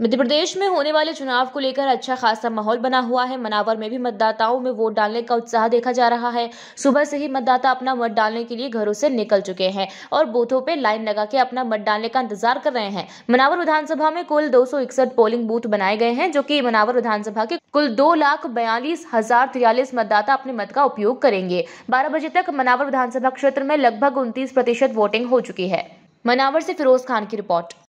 मध्य प्रदेश में होने वाले चुनाव को लेकर अच्छा खासा माहौल बना हुआ है। मनावर में भी मतदाताओं में वोट डालने का उत्साह देखा जा रहा है। सुबह से ही मतदाता अपना मत डालने के लिए घरों से निकल चुके हैं और बूथों पर लाइन लगा के अपना मत डालने का इंतज़ार कर रहे हैं। मनावर विधानसभा में कुल दो सौ इकसठ पोलिंग बूथ बनाए गए हैं, जो की मनावर विधानसभा के कुल दो लाख बयालीस हज़ार तिरालीस मतदाता अपने मत का उपयोग करेंगे। बारह बजे तक मनावर विधानसभा क्षेत्र में लगभग उनतीस प्रतिशत वोटिंग हो चुकी है। मनावर से फिरोज खान की रिपोर्ट।